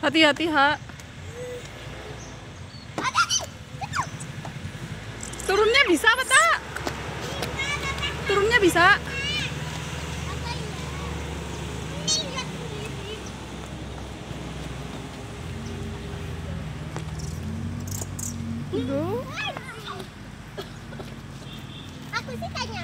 Hati-hati, Ha. Turunnya bisa apa tak? Turunnya bisa? Gitu. Aku sih tanya.